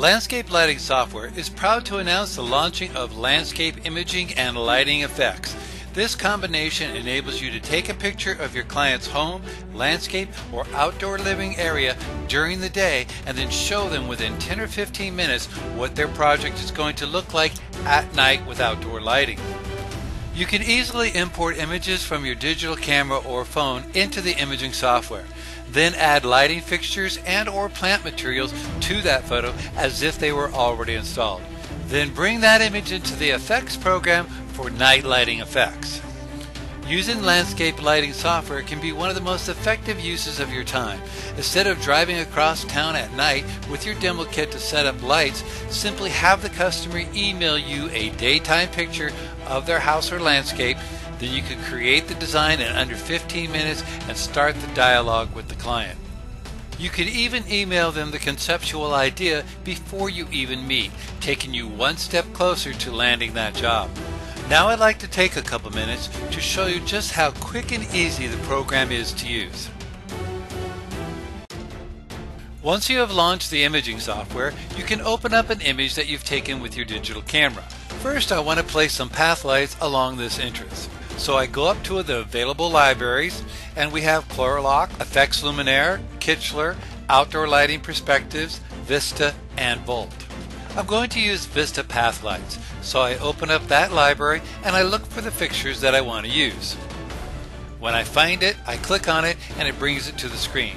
Landscape Lighting Software is proud to announce the launching of Landscape Imaging and Lighting Effects. This combination enables you to take a picture of your client's home, landscape, or outdoor living area during the day and then show them within 10 or 15 minutes what their project is going to look like at night with outdoor lighting. You can easily import images from your digital camera or phone into the imaging software. Then add lighting fixtures and or plant materials to that photo as if they were already installed. Then bring that image into the effects program for night lighting effects. Using landscape lighting software can be one of the most effective uses of your time. Instead of driving across town at night with your demo kit to set up lights, simply have the customer email you a daytime picture of their house or landscape. Then you can create the design in under 15 minutes and start the dialogue with the client. You could even email them the conceptual idea before you even meet, taking you one step closer to landing that job. Now I'd like to take a couple minutes to show you just how quick and easy the program is to use. Once you have launched the imaging software, you can open up an image that you've taken with your digital camera. First, I want to place some path lights along this entrance. So I go up to the available libraries, and we have ClaroLux, FX Luminaire, Kichler, Outdoor Lighting Perspectives, Vista, and Volt. I'm going to use Vista Path Lights, so I open up that library and I look for the fixtures that I want to use. When I find it, I click on it and it brings it to the screen.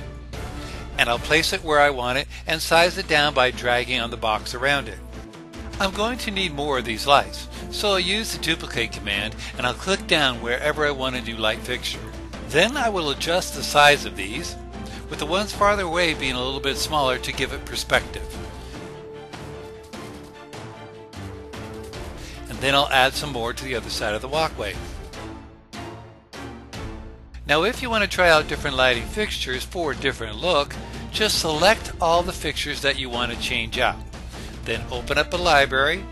And I'll place it where I want it and size it down by dragging on the box around it. I'm going to need more of these lights, so I'll use the duplicate command and I'll click down wherever I want a new light fixture. Then I will adjust the size of these, with the ones farther away being a little bit smaller to give it perspective. And then I'll add some more to the other side of the walkway. Now if you want to try out different lighting fixtures for a different look, just select all the fixtures that you want to change out. Then open up a library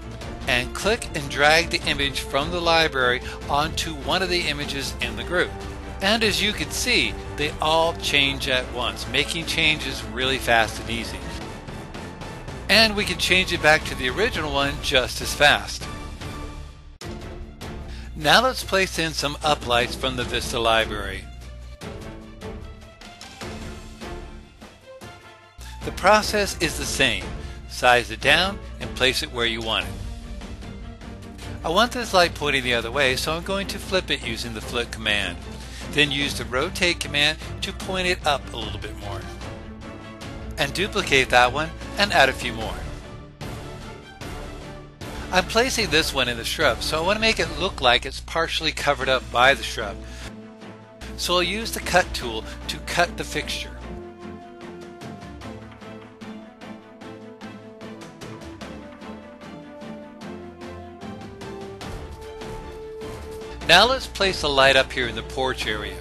and click and drag the image from the library onto one of the images in the group. And as you can see, they all change at once, making changes really fast and easy. And we can change it back to the original one just as fast. Now let's place in some uplights from the Vista library. The process is the same. Size it down and place it where you want it. I want this light pointing the other way, so I'm going to flip it using the flip command. Then use the rotate command to point it up a little bit more. And duplicate that one and add a few more. I'm placing this one in the shrub, so I want to make it look like it's partially covered up by the shrub. So I'll use the cut tool to cut the fixture. Now let's place a light up here in the porch area.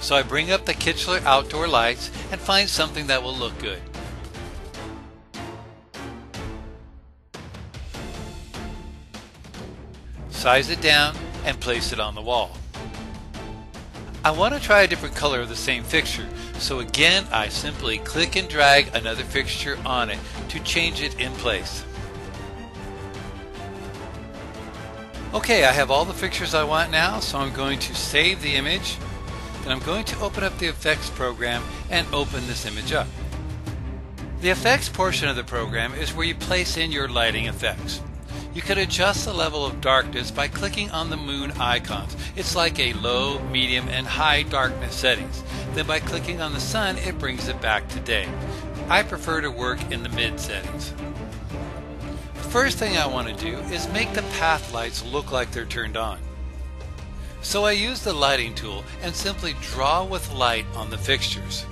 So I bring up the Kichler outdoor lights and find something that will look good. size it down, and place it on the wall. I want to try a different color of the same fixture, so again I simply click and drag another fixture on it to change it in place. Okay, I have all the fixtures I want now, so I'm going to save the image. Then I'm going to open up the effects program and open this image up. The effects portion of the program is where you place in your lighting effects. You can adjust the level of darkness by clicking on the moon icons. It's like a low, medium, and high darkness settings. Then by clicking on the sun, it brings it back to day. I prefer to work in the mid settings. First thing I want to do is make the path lights look like they're turned on. So I use the lighting tool and simply draw with light on the fixtures.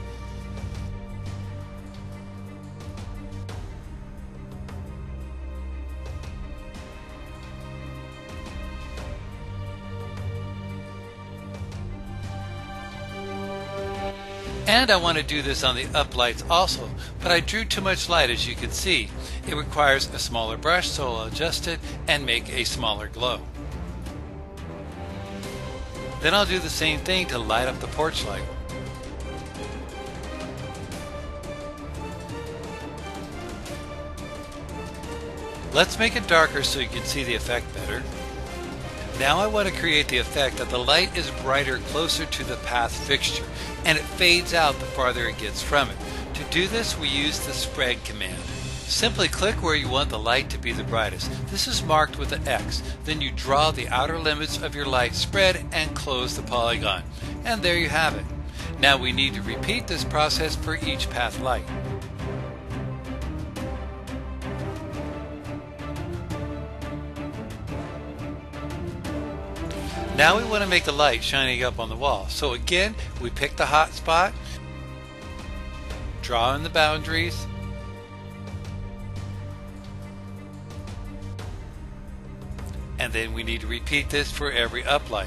And I want to do this on the up lights also, but I drew too much light as you can see. It requires a smaller brush, so I'll adjust it and make a smaller glow. Then I'll do the same thing to light up the porch light. Let's make it darker so you can see the effect better. Now I want to create the effect that the light is brighter closer to the path fixture and it fades out the farther it gets from it. To do this we use the spread command. Simply click where you want the light to be the brightest. This is marked with an X. Then you draw the outer limits of your light spread and close the polygon. And there you have it. Now we need to repeat this process for each path light. Now we want to make the light shining up on the wall. So again, we pick the hot spot, draw in the boundaries, and then we need to repeat this for every uplight.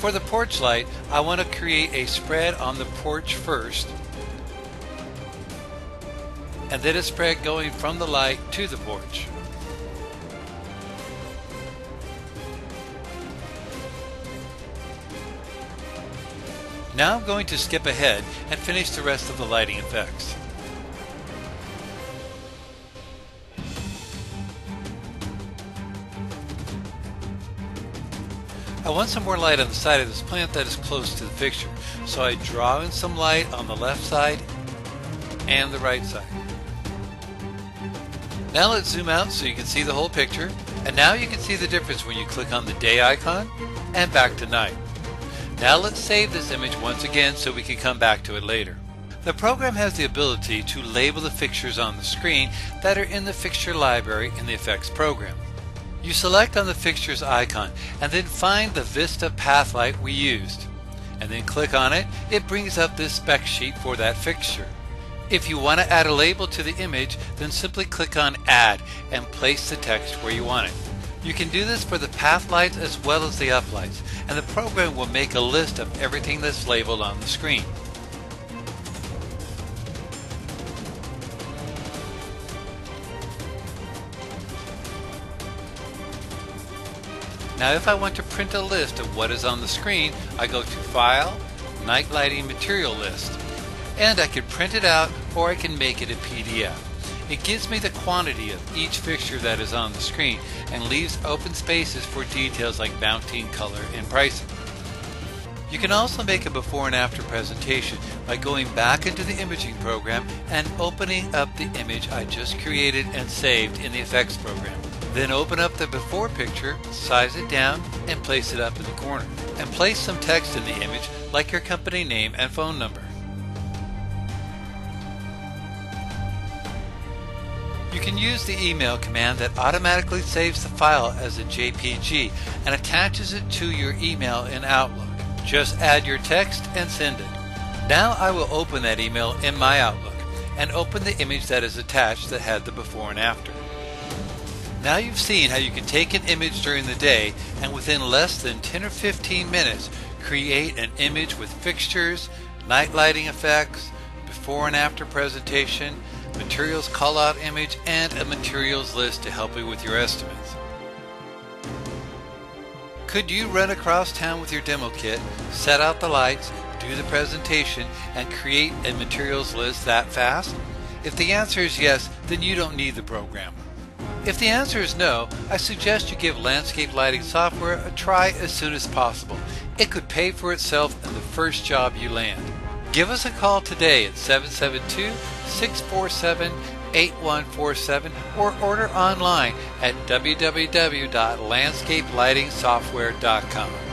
For the porch light, I want to create a spread on the porch first, and then a spread going from the light to the porch. Now I'm going to skip ahead and finish the rest of the lighting effects. I want some more light on the side of this plant that is close to the fixture, so I draw in some light on the left side and the right side. Now let's zoom out so you can see the whole picture, and now you can see the difference when you click on the day icon and back to night. Now let's save this image once again so we can come back to it later. The program has the ability to label the fixtures on the screen that are in the fixture library in the effects program. You select on the fixtures icon and then find the Vista path light we used. And then click on it, it brings up this spec sheet for that fixture. If you want to add a label to the image, then simply click on Add and place the text where you want it. You can do this for the path lights as well as the uplights, and the program will make a list of everything that's labeled on the screen. Now if I want to print a list of what is on the screen, I go to File, Night Lighting Material List. And I can print it out or I can make it a PDF. It gives me the quantity of each fixture that is on the screen and leaves open spaces for details like mounting, color, and pricing. You can also make a before and after presentation by going back into the imaging program and opening up the image I just created and saved in the effects program. Then open up the before picture, size it down, and place it up in the corner. And place some text in the image like your company name and phone number. You can use the email command that automatically saves the file as a JPG and attaches it to your email in Outlook. Just add your text and send it. Now I will open that email in my Outlook and open the image that is attached that had the before and after. Now you've seen how you can take an image during the day and within less than 10 or 15 minutes create an image with fixtures, night lighting effects, before and after presentation, materials call out image, and a materials list to help you with your estimates. Could you run across town with your demo kit, set out the lights, do the presentation, and create a materials list that fast? If the answer is yes, then you don't need the program. If the answer is no, I suggest you give landscape lighting software a try as soon as possible. It could pay for itself in the first job you land. Give us a call today at 772 647 8147 or order online at www.landscapelightingsoftware.com.